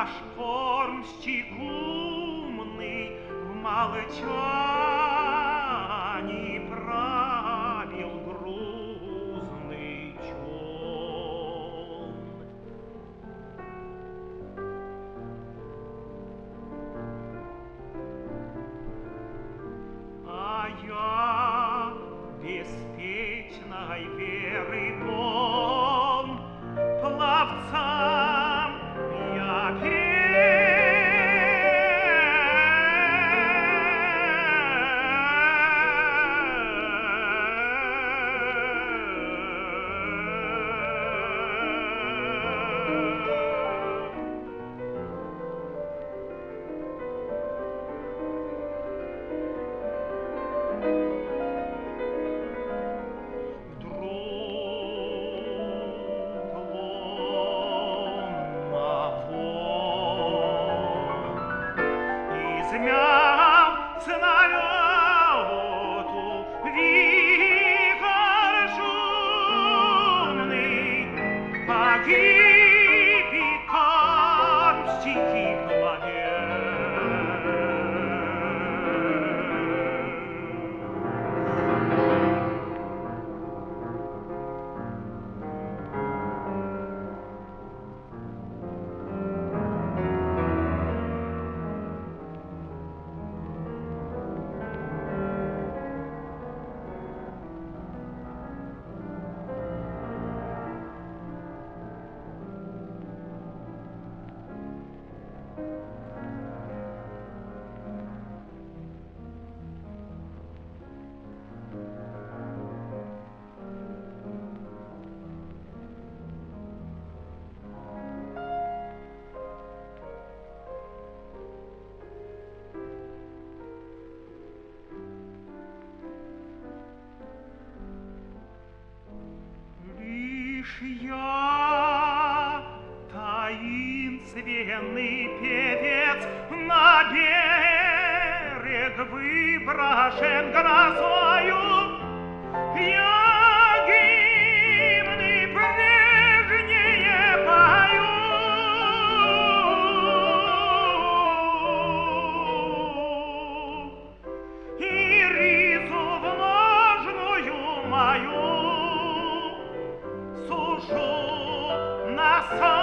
Наш кормщик умный в молчании wie Я, таинственный певец, на берег выброшен грозою, я passar.